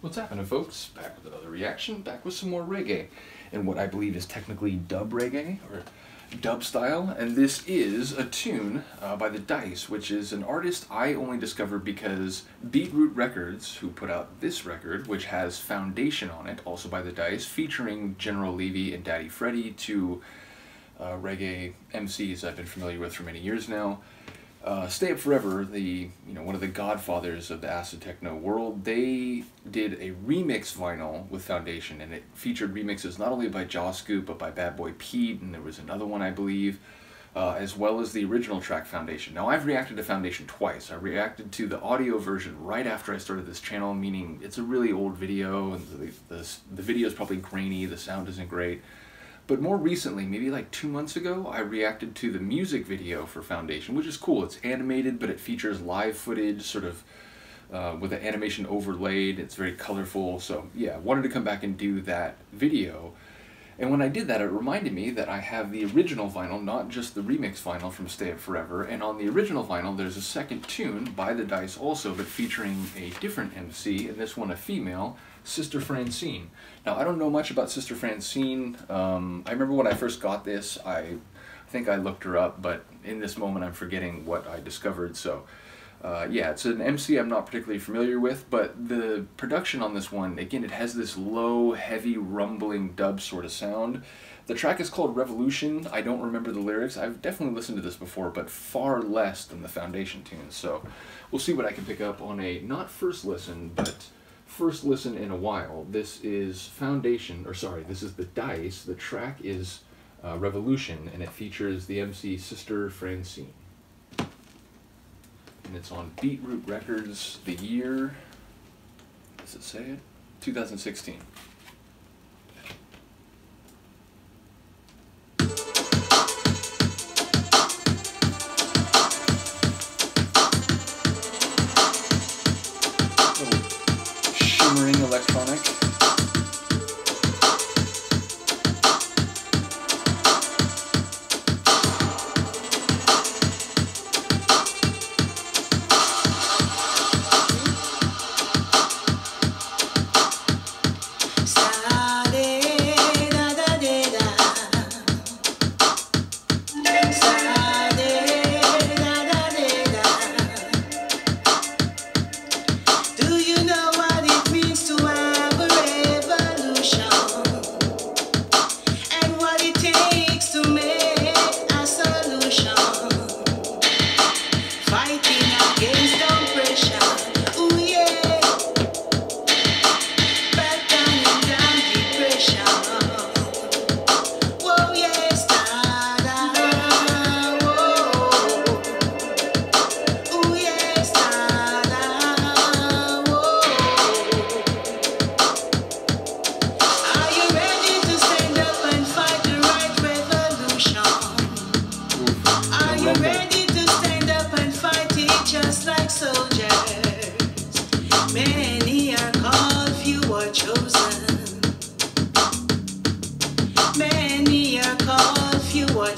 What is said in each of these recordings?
What's happening, folks? Back with another reaction, back with some more reggae, and what I believe is technically dub reggae, or dub style, and this is a tune uh, by The Dice, which is an artist I only discovered because Beatroot Records, who put out this record, which has Foundation on it, also by The Dice, featuring General Levy and Daddy Freddy, two uh, reggae MCs I've been familiar with for many years now. Uh, Stay Up Forever, the you know one of the godfathers of the acid techno world, they did a remix vinyl with Foundation, and it featured remixes not only by Joscoop but by Bad Boy Pete, and there was another one I believe, uh, as well as the original track Foundation. Now I've reacted to Foundation twice. I reacted to the audio version right after I started this channel, meaning it's a really old video, and the the, the video is probably grainy, the sound isn't great. But more recently, maybe like two months ago, I reacted to the music video for Foundation, which is cool. It's animated, but it features live footage, sort of uh, with the animation overlaid. It's very colorful. So yeah, wanted to come back and do that video. And when I did that, it reminded me that I have the original vinyl, not just the remix vinyl from Stay Up Forever. And on the original vinyl, there's a second tune by The Dice also, but featuring a different MC, and this one a female, Sister Francine. Now, I don't know much about Sister Francine. Um, I remember when I first got this, I think I looked her up, but in this moment I'm forgetting what I discovered, so... Uh, yeah, it's an MC I'm not particularly familiar with, but the production on this one, again, it has this low, heavy, rumbling dub sort of sound. The track is called Revolution. I don't remember the lyrics. I've definitely listened to this before, but far less than the Foundation tunes. So we'll see what I can pick up on a, not first listen, but first listen in a while. This is Foundation, or sorry, this is The Dice. The track is uh, Revolution, and it features the MC Sister Francine. And it's on Beatroot Records, the year, does it say it? 2016.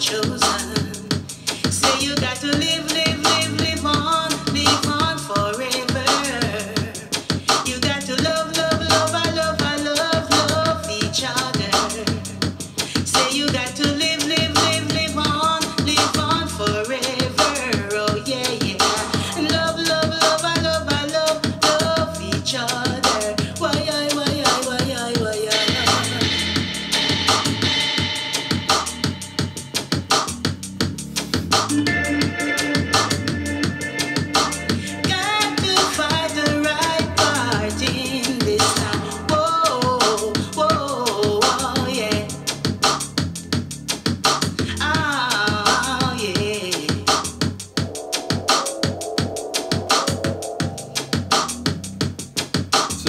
Choose.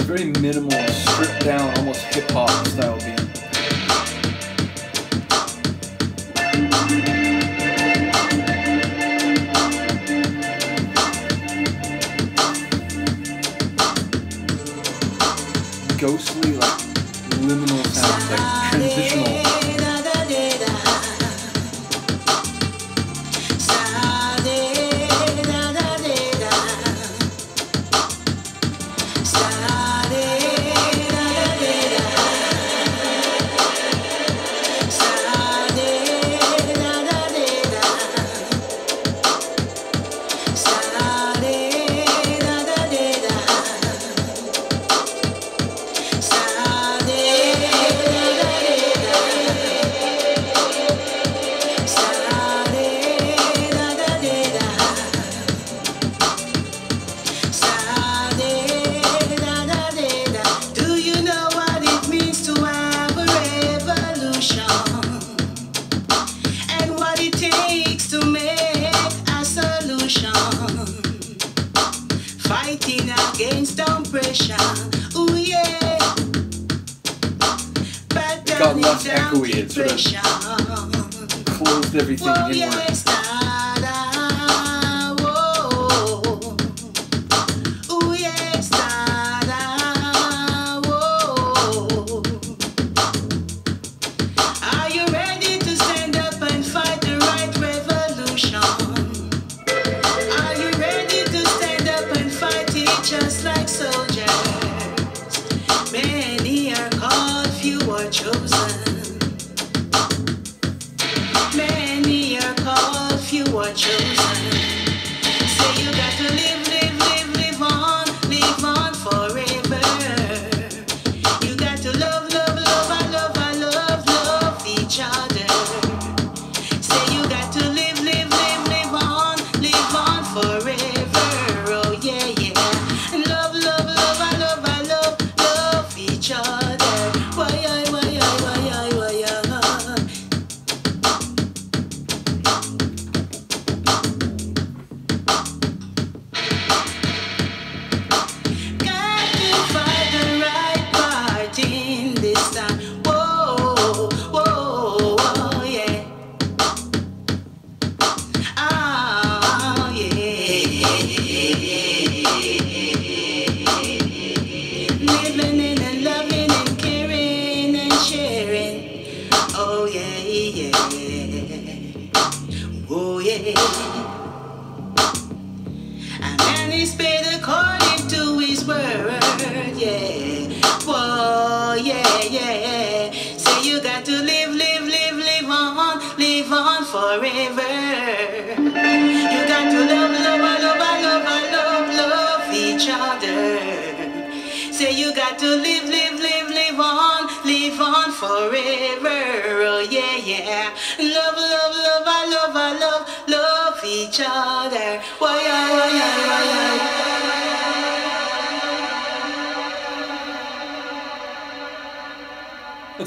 Very minimal, stripped down, almost hip hop style beat. Ghostly, like liminal sounds, like fighting against oppression. Ooh yeah. Echoey. It closed everything in. Yeah. Whoa, yeah, yeah. Say you got to live, live, live, live on, live on forever. You got to love, love, love, love, love, love, love each other. Say you got to live, live, live, live on, live on forever. Oh yeah, yeah. Love, love, love, love, love, love each other. Why,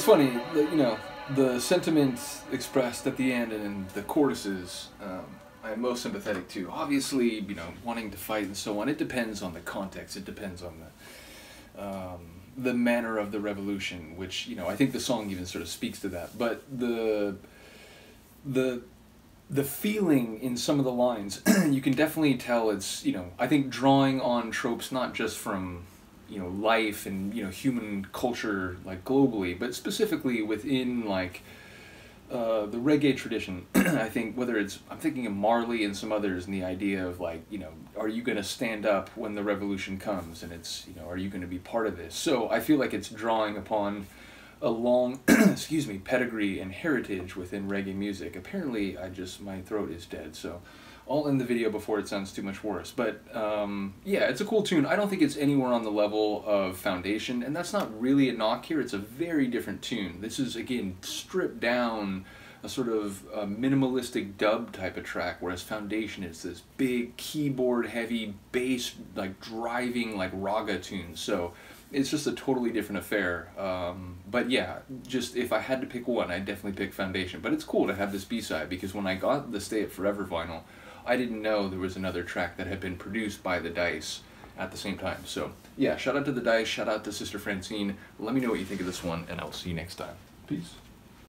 funny, you know, the sentiment expressed at the end and the choruses, um, I'm most sympathetic to. Obviously, you know, wanting to fight and so on, it depends on the context, it depends on the, um, the manner of the revolution, which, you know, I think the song even sort of speaks to that. But the, the, the feeling in some of the lines, you can definitely tell it's, you know, I think drawing on tropes not just from, you know, life and, you know, human culture, like globally, but specifically within, like, uh, the reggae tradition. I think whether it's, I'm thinking of Marley and some others, and the idea of, like, you know, are you going to stand up when the revolution comes? And it's, you know, are you going to be part of this? So I feel like it's drawing upon a long, excuse me, pedigree and heritage within reggae music. Apparently, I just my throat is dead, so I'll end the video before it sounds too much worse. But um, yeah, it's a cool tune. I don't think it's anywhere on the level of Foundation, and that's not really a knock here. It's a very different tune. This is again stripped down. A sort of minimalistic dub type of track, whereas Foundation is this big keyboard heavy bass, like driving like raga tune. So it's just a totally different affair. Um, but yeah, just if I had to pick one, I'd definitely pick Foundation. But it's cool to have this B side because when I got the Stay Up Forever vinyl, I didn't know there was another track that had been produced by the Dice at the same time. So yeah, shout out to the Dice, shout out to Sister Francine. Let me know what you think of this one, and I'll see you next time. Peace.